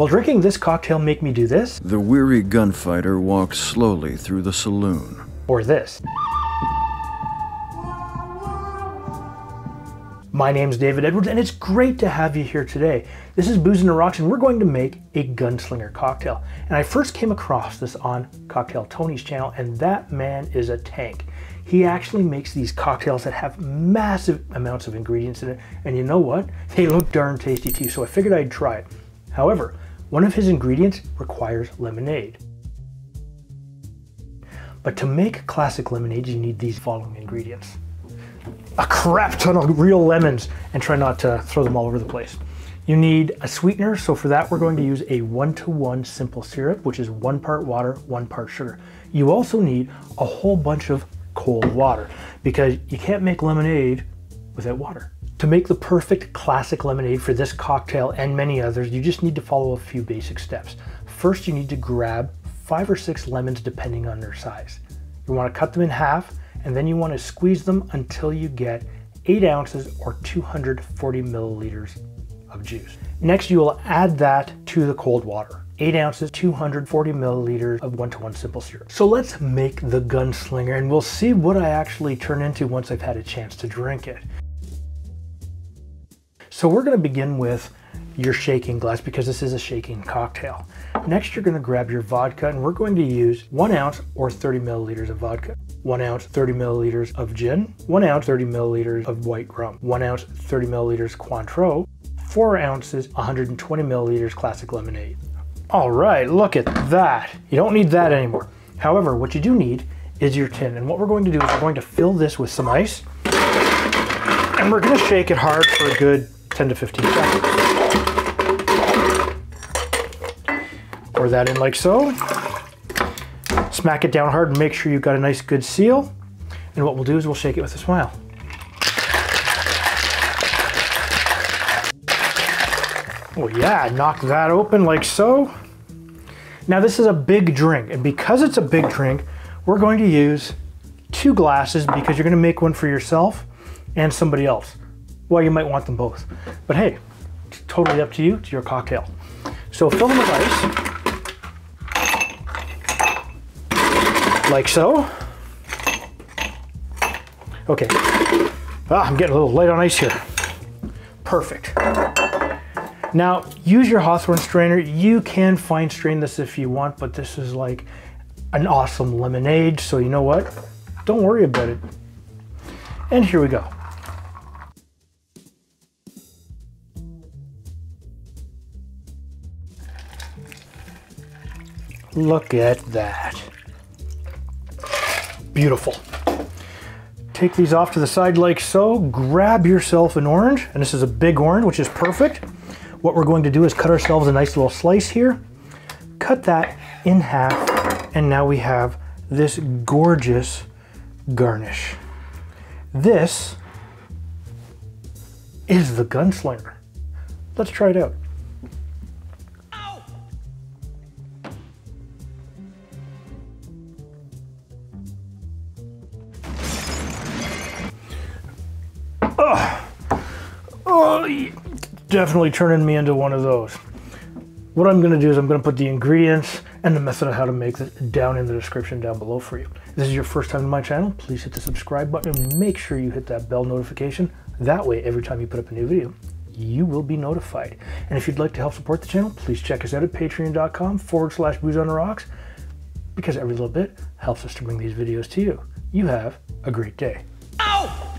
Will drinking this cocktail make me do this? The weary gunfighter walks slowly through the saloon. Or this? My name's David Edwards, and it's great to have you here today. This is Booze on the Rocks, and we're going to make a gunslinger cocktail. And I first came across this on Cocktail Tony's channel, and that man is a tank. He actually makes these cocktails that have massive amounts of ingredients in it, and you know what? They look darn tasty too, so I figured I'd try it. However, one of his ingredients requires lemonade. But to make classic lemonade, you need these following ingredients. A crap ton of real lemons, and try not to throw them all over the place. You need a sweetener, so for that we're going to use a one-to-one -one simple syrup, which is one part water, one part sugar. You also need a whole bunch of cold water, because you can't make lemonade without water. To make the perfect classic lemonade for this cocktail and many others, you just need to follow a few basic steps. First, you need to grab five or six lemons depending on their size. You want to cut them in half and then you want to squeeze them until you get eight ounces or 240 milliliters of juice. Next, you will add that to the cold water. 8 ounces, 240 milliliters of one-to-one -one simple syrup. So let's make the gunslinger and we'll see what I actually turn into once I've had a chance to drink it. So we're gonna begin with your shaking glass because this is a shaking cocktail. Next, you're gonna grab your vodka and we're going to use one ounce or 30 milliliters of vodka, one ounce, 30 milliliters of gin, one ounce, 30 milliliters of white rum, one ounce, 30 milliliters Cointreau, four ounces, 120 milliliters classic lemonade. All right, look at that. You don't need that anymore. However, what you do need is your tin. And what we're going to do is we're going to fill this with some ice and we're gonna shake it hard for a good 10 to 15 seconds. Pour that in like so. Smack it down hard and make sure you've got a nice good seal. And what we'll do is we'll shake it with a smile. Oh yeah, knock that open like so. Now this is a big drink, and because it's a big drink, we're going to use two glasses because you're gonna make one for yourself and somebody else. Well, you might want them both. But hey, totally up to you, to your cocktail. So fill them with ice. Like so. Okay. Ah, I'm getting a little light on ice here. Perfect. Now, use your Hawthorne strainer. You can fine strain this if you want, but this is like an awesome lemonade. So you know what? Don't worry about it. And here we go. Look at that. Beautiful. Take these off to the side like so. Grab yourself an orange, and this is a big orange, which is perfect. What we're going to do is cut ourselves a nice little slice here. Cut that in half, and now we have this gorgeous garnish. This is the gunslinger. Let's try it out. Oh, oh, definitely turning me into one of those. What I'm gonna do is I'm gonna put the ingredients and the method of how to make this down in the description down below for you. If this is your first time to my channel, please hit the subscribe button and make sure you hit that bell notification. That way, every time you put up a new video, you will be notified. And if you'd like to help support the channel, please check us out at patreon.com forward slash booze on the rocks because every little bit helps us to bring these videos to you. You have a great day. Ow!